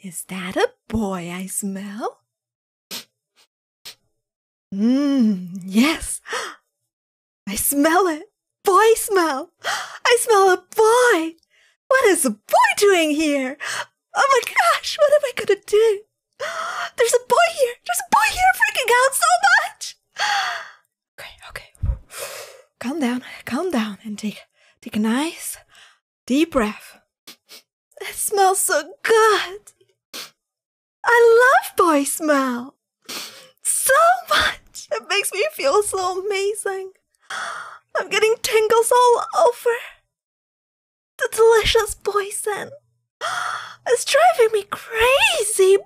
Is that a boy I smell? Mmm, yes. I smell it. Boy smell. I smell a boy. What is a boy doing here? Oh my gosh, what am I gonna do? There's a boy here. There's a boy here freaking out so much. Okay, okay. Calm down, calm down, and take take a nice deep breath. It smells so good. Smell so much. It makes me feel so amazing. I'm getting tingles all over. The delicious scent. It's driving me crazy.